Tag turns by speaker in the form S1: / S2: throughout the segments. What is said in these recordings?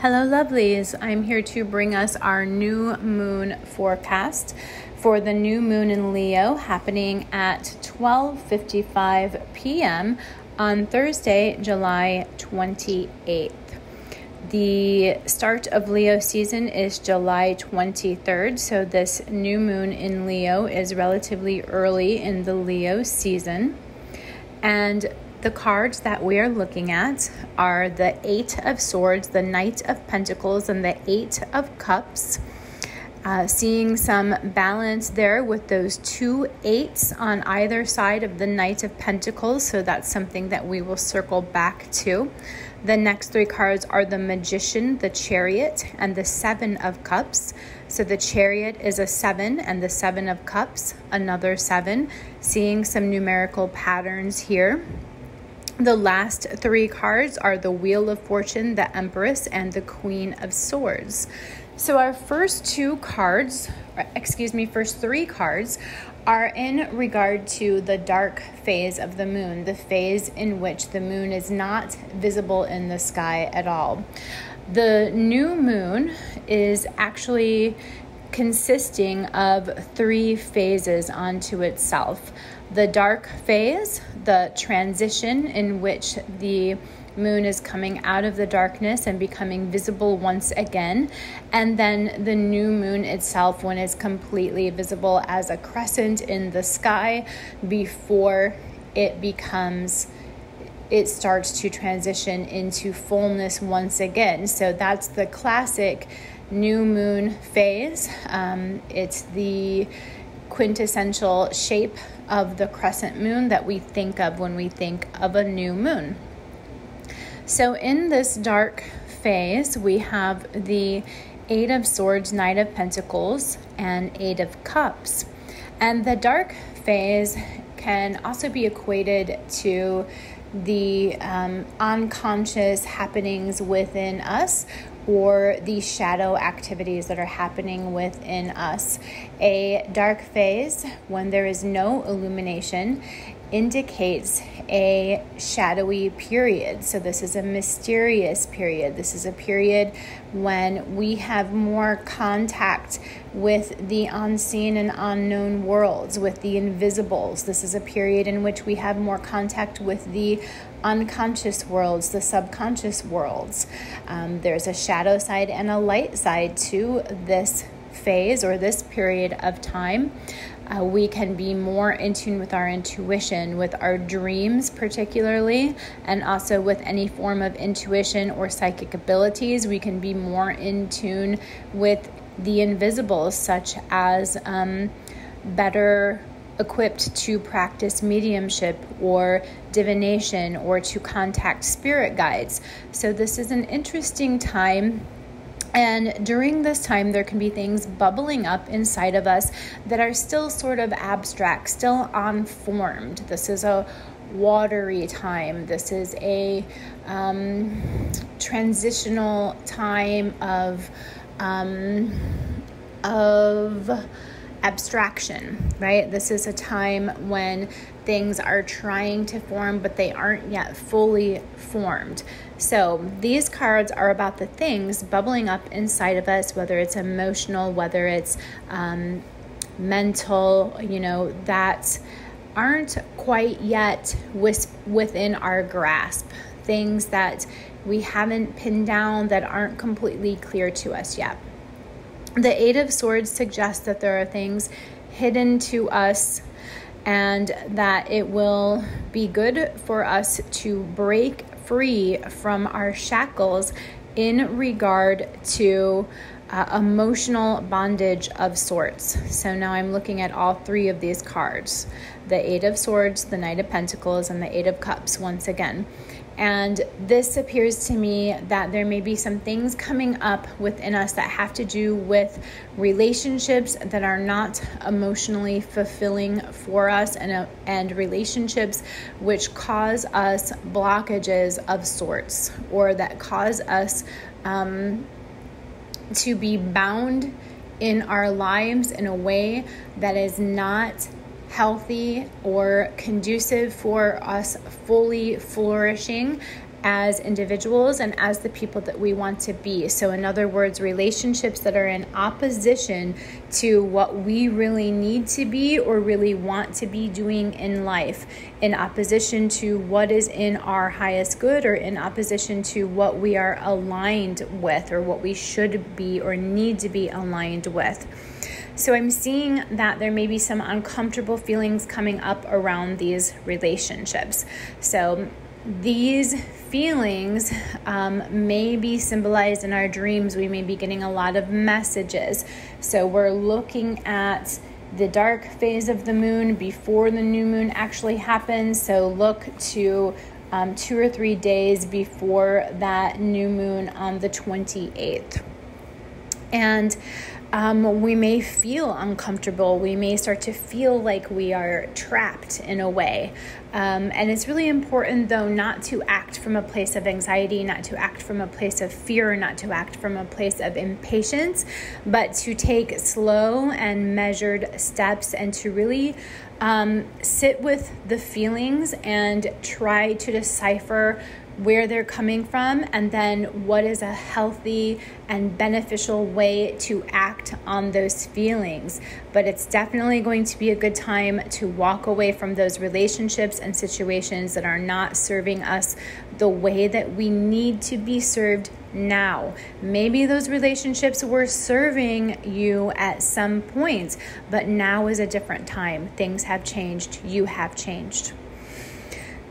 S1: Hello, lovelies. I'm here to bring us our new moon forecast for the new moon in Leo happening at 12:55 p.m. on Thursday, July 28th. The start of Leo season is July 23rd, so this new moon in Leo is relatively early in the Leo season. And the cards that we are looking at are the Eight of Swords, the Knight of Pentacles, and the Eight of Cups. Uh, seeing some balance there with those two eights on either side of the Knight of Pentacles, so that's something that we will circle back to. The next three cards are the Magician, the Chariot, and the Seven of Cups. So the Chariot is a seven, and the Seven of Cups, another seven. Seeing some numerical patterns here. The last three cards are the Wheel of Fortune, the Empress, and the Queen of Swords. So, our first two cards, excuse me, first three cards are in regard to the dark phase of the moon, the phase in which the moon is not visible in the sky at all. The new moon is actually consisting of three phases onto itself the dark phase, the transition in which the moon is coming out of the darkness and becoming visible once again, and then the new moon itself when it's completely visible as a crescent in the sky before it becomes it starts to transition into fullness once again. So that's the classic new moon phase. Um, it's the quintessential shape of the crescent moon that we think of when we think of a new moon. So, in this dark phase, we have the Eight of Swords, Knight of Pentacles, and Eight of Cups. And the dark phase can also be equated to the um, unconscious happenings within us or the shadow activities that are happening within us. A dark phase, when there is no illumination, indicates a shadowy period. So, this is a mysterious period. This is a period when we have more contact with the unseen and unknown worlds, with the invisibles. This is a period in which we have more contact with the unconscious worlds, the subconscious worlds. Um, there's a shadow side and a light side to this phase or this period of time. Uh, we can be more in tune with our intuition, with our dreams, particularly, and also with any form of intuition or psychic abilities. We can be more in tune with the invisible, such as um, better equipped to practice mediumship or divination or to contact spirit guides. So, this is an interesting time. And during this time, there can be things bubbling up inside of us that are still sort of abstract, still unformed. This is a watery time. This is a um, transitional time of um, of abstraction, right? This is a time when things are trying to form, but they aren't yet fully formed. So, these cards are about the things bubbling up inside of us, whether it's emotional, whether it's um, mental, you know, that aren't quite yet within our grasp. Things that we haven't pinned down that aren't completely clear to us yet. The Eight of Swords suggests that there are things hidden to us and that it will be good for us to break free from our shackles in regard to uh, emotional bondage of sorts. So now I'm looking at all three of these cards the Eight of Swords, the Knight of Pentacles, and the Eight of Cups once again. And this appears to me that there may be some things coming up within us that have to do with relationships that are not emotionally fulfilling for us and, uh, and relationships which cause us blockages of sorts or that cause us um, to be bound in our lives in a way that is not healthy or conducive for us fully flourishing as individuals and as the people that we want to be. So, in other words, relationships that are in opposition to what we really need to be or really want to be doing in life, in opposition to what is in our highest good or in opposition to what we are aligned with or what we should be or need to be aligned with. So I'm seeing that there may be some uncomfortable feelings coming up around these relationships. So these feelings um, may be symbolized in our dreams. We may be getting a lot of messages. So we're looking at the dark phase of the moon before the new moon actually happens. So look to um, two or three days before that new moon on the 28th. And um, we may feel uncomfortable. We may start to feel like we are trapped in a way. Um, and it's really important, though, not to act from a place of anxiety, not to act from a place of fear, not to act from a place of impatience, but to take slow and measured steps and to really um, sit with the feelings and try to decipher where they're coming from, and then what is a healthy and beneficial way to act on those feelings. But it's definitely going to be a good time to walk away from those relationships and situations that are not serving us the way that we need to be served now. Maybe those relationships were serving you at some points, but now is a different time. Things have changed, you have changed.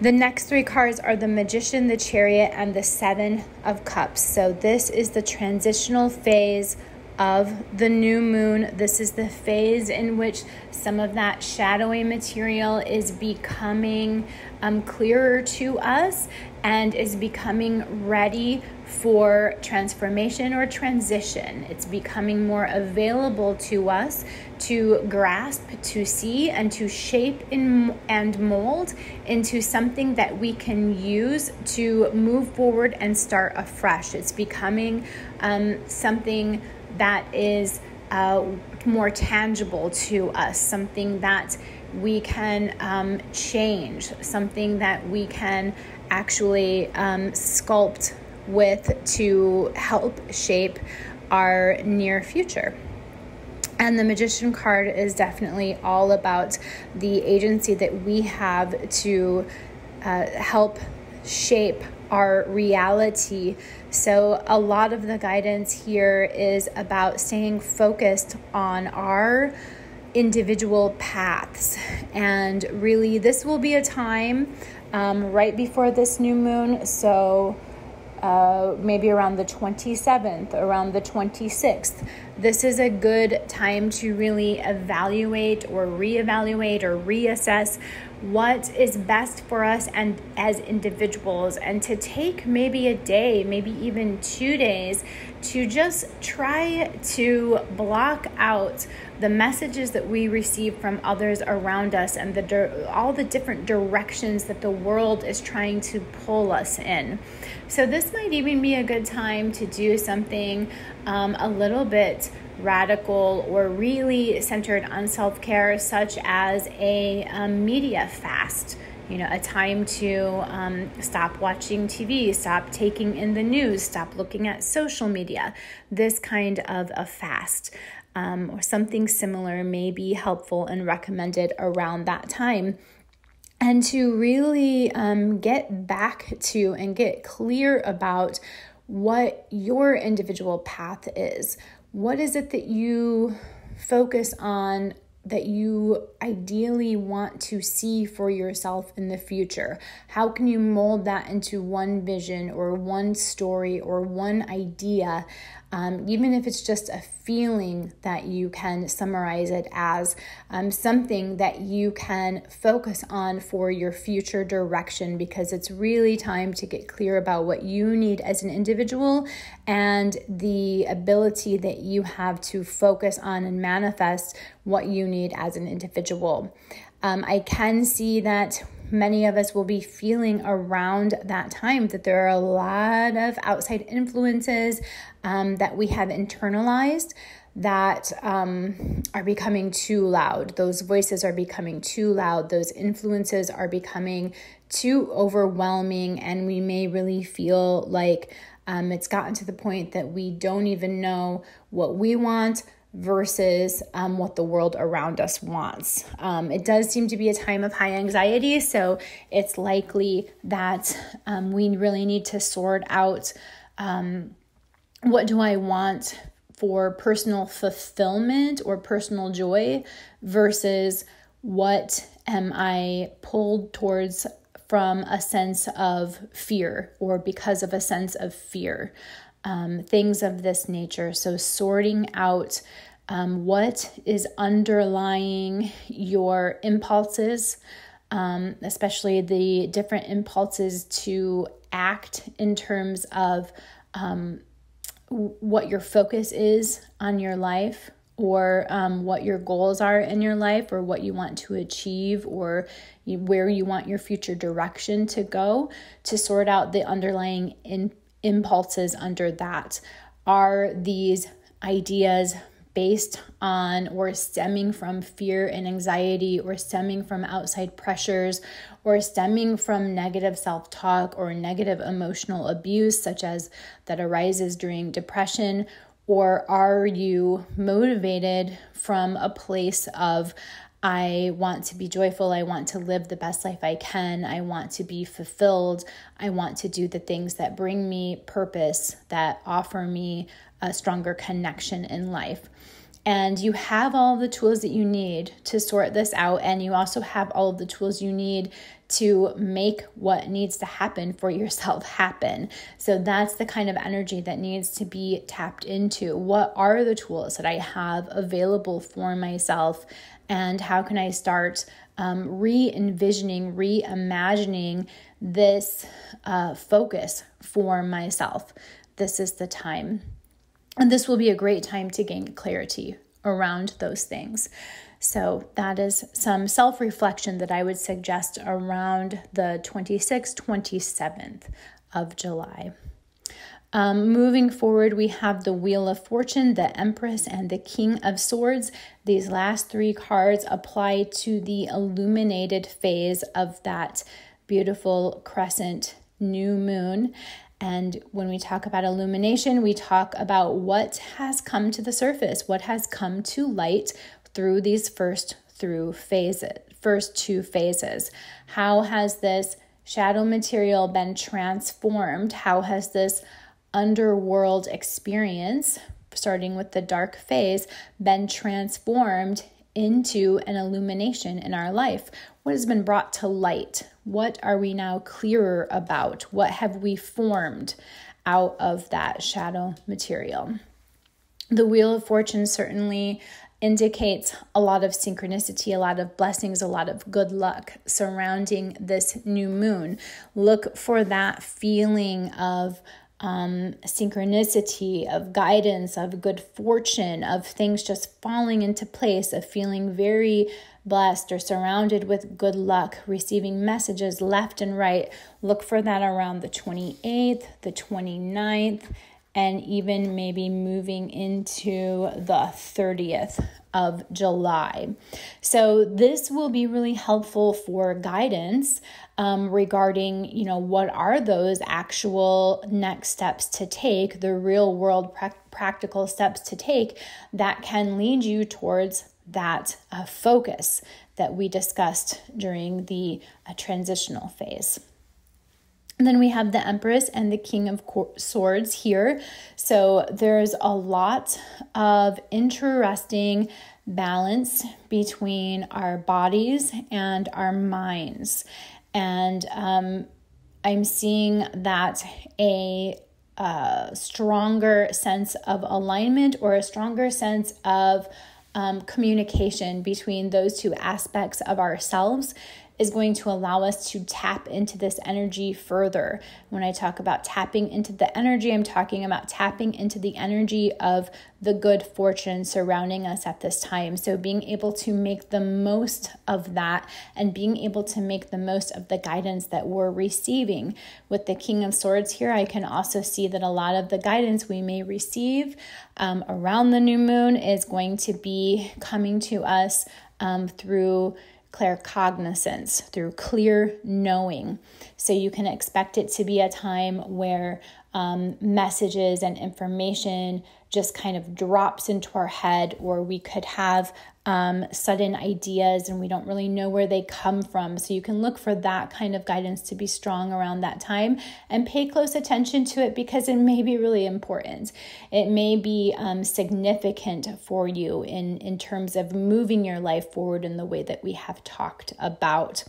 S1: The next three cards are the Magician, the Chariot, and the Seven of Cups. So, this is the transitional phase of the new moon. This is the phase in which some of that shadowy material is becoming um, clearer to us and is becoming ready for transformation or transition. It's becoming more available to us to grasp, to see, and to shape in, and mold into something that we can use to move forward and start afresh. It's becoming um, something that is uh, more tangible to us, something that we can um, change, something that we can actually um, sculpt with to help shape our near future. And the magician card is definitely all about the agency that we have to uh, help shape our reality. So, a lot of the guidance here is about staying focused on our individual paths. And really, this will be a time um, right before this new moon. So, uh, maybe around the 27th, around the 26th. This is a good time to really evaluate or reevaluate or reassess what is best for us and as individuals and to take maybe a day, maybe even 2 days to just try to block out the messages that we receive from others around us and the all the different directions that the world is trying to pull us in. So this might even be a good time to do something um, a little bit radical or really centered on self care, such as a um, media fast. You know, a time to um, stop watching TV, stop taking in the news, stop looking at social media. This kind of a fast. Um, or something similar may be helpful and recommended around that time and to really um, get back to and get clear about what your individual path is. What is it that you focus on that you ideally want to see for yourself in the future? How can you mold that into one vision or one story or one idea um, even if it's just a feeling that you can summarize it as um, something that you can focus on for your future direction because it's really time to get clear about what you need as an individual and the ability that you have to focus on and manifest what you need as an individual. Um, I can see that many of us will be feeling around that time that there are a lot of outside influences um, that we have internalized that um, are becoming too loud. Those voices are becoming too loud. Those influences are becoming too overwhelming, and we may really feel like um, it's gotten to the point that we don't even know what we want versus um, what the world around us wants. Um, it does seem to be a time of high anxiety, so it's likely that um, we really need to sort out um, what do I want for personal fulfillment or personal joy versus what am I pulled towards from a sense of fear or because of a sense of fear um, things of this nature. So, sorting out um, what is underlying your impulses, um, especially the different impulses to act in terms of um, what your focus is on your life or um, what your goals are in your life or what you want to achieve or you, where you want your future direction to go to sort out the underlying in, impulses under that. Are these ideas based on or stemming from fear and anxiety or stemming from outside pressures or stemming from negative self talk or negative emotional abuse, such as that arises during depression? Or are you motivated from a place of I want to be joyful. I want to live the best life I can. I want to be fulfilled. I want to do the things that bring me purpose, that offer me a stronger connection in life. And you have all the tools that you need to sort this out. And you also have all of the tools you need to make what needs to happen for yourself happen. So that's the kind of energy that needs to be tapped into. What are the tools that I have available for myself and how can I start um, re envisioning, reimagining this uh, focus for myself? This is the time. And this will be a great time to gain clarity around those things. So, that is some self reflection that I would suggest around the 26th, 27th of July. Um, moving forward, we have the Wheel of Fortune, the Empress, and the King of Swords. These last three cards apply to the illuminated phase of that beautiful crescent new moon. And when we talk about illumination, we talk about what has come to the surface, what has come to light through these first through phases, first two phases. How has this shadow material been transformed? How has this underworld experience, starting with the dark phase, been transformed into an illumination in our life? What has been brought to light? What are we now clearer about? What have we formed out of that shadow material? The Wheel of Fortune certainly indicates a lot of synchronicity, a lot of blessings, a lot of good luck surrounding this new moon. Look for that feeling of um, synchronicity, of guidance, of good fortune, of things just falling into place, of feeling very blessed or surrounded with good luck, receiving messages left and right. Look for that around the 28th, the 29th, and even maybe moving into the 30th of July. So this will be really helpful for guidance um, regarding, you know, what are those actual next steps to take, the real world pra- practical steps to take that can lead you towards that uh, focus that we discussed during the uh, transitional phase. And then we have the Empress and the King of Swords here. So there's a lot of interesting balance between our bodies and our minds. And um, I'm seeing that a, a stronger sense of alignment or a stronger sense of um, communication between those two aspects of ourselves is going to allow us to tap into this energy further. When I talk about tapping into the energy, I'm talking about tapping into the energy of the good fortune surrounding us at this time. So, being able to make the most of that and being able to make the most of the guidance that we're receiving. With the King of Swords here, I can also see that a lot of the guidance we may receive um, around the new moon is going to be coming to us um, through claircognizance, through clear knowing. So you can expect it to be a time where um, messages and information just kind of drops into our head, or we could have um, sudden ideas and we don't really know where they come from. So you can look for that kind of guidance to be strong around that time and pay close attention to it because it may be really important. It may be um, significant for you in, in terms of moving your life forward in the way that we have talked about.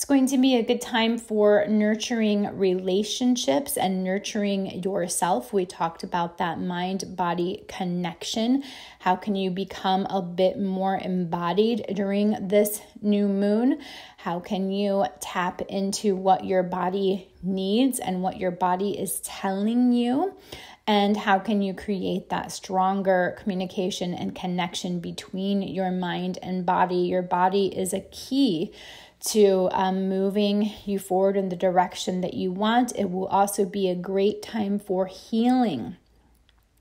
S1: It's going to be a good time for nurturing relationships and nurturing yourself. We talked about that mind body connection. How can you become a bit more embodied during this new moon? How can you tap into what your body needs and what your body is telling you? And how can you create that stronger communication and connection between your mind and body? Your body is a key to um, moving you forward in the direction that you want. It will also be a great time for healing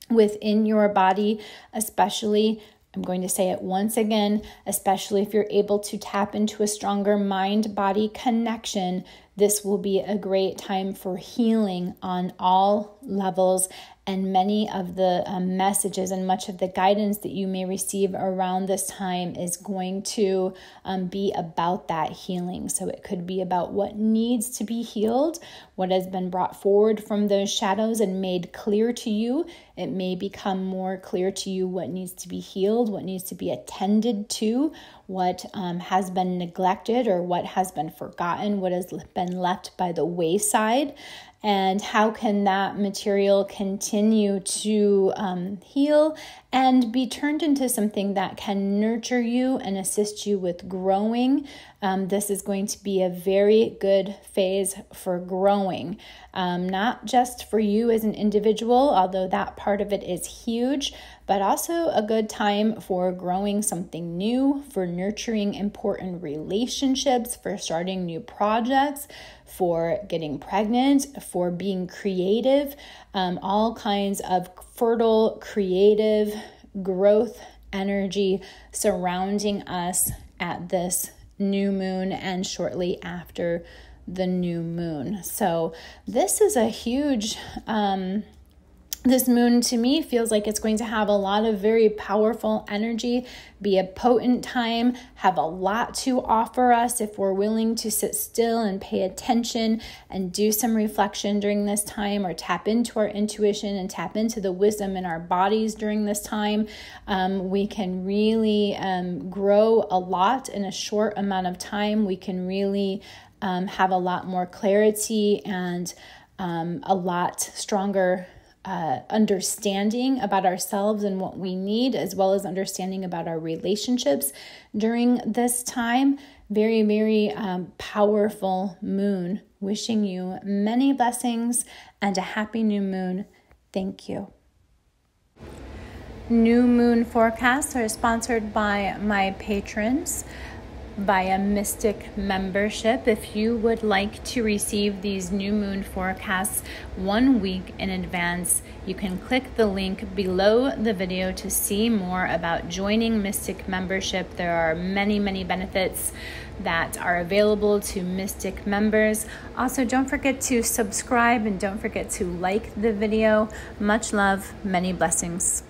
S1: within your body, especially. I'm going to say it once again, especially if you're able to tap into a stronger mind body connection. This will be a great time for healing on all levels and many of the um, messages and much of the guidance that you may receive around this time is going to um, be about that healing. So it could be about what needs to be healed, what has been brought forward from those shadows and made clear to you. It may become more clear to you what needs to be healed, what needs to be attended to, what um, has been neglected or what has been forgotten, what has been left by the wayside and how can that material continue to um, heal and be turned into something that can nurture you and assist you with growing. Um, this is going to be a very good phase for growing, um, not just for you as an individual, although that part of it is huge, but also a good time for growing something new, for nurturing important relationships, for starting new projects, for getting pregnant, for being creative, um, all kinds of fertile, creative growth energy surrounding us at this new moon and shortly after the new moon. So, this is a huge um, this moon to me feels like it's going to have a lot of very powerful energy, be a potent time, have a lot to offer us if we're willing to sit still and pay attention and do some reflection during this time or tap into our intuition and tap into the wisdom in our bodies during this time. Um, we can really um, grow a lot in a short amount of time. We can really um, have a lot more clarity and um, a lot stronger uh, understanding about ourselves and what we need, as well as understanding about our relationships during this time. Very, very um, powerful moon. Wishing you many blessings and a happy new moon. Thank you. New moon forecasts are sponsored by my patrons via Mystic membership. If you would like to receive these new moon forecasts one week in advance, you can click the link below the video to see more about joining Mystic membership. There are many, many benefits that are available to Mystic members. Also, don't forget to subscribe and don't forget to like the video. Much love, many blessings.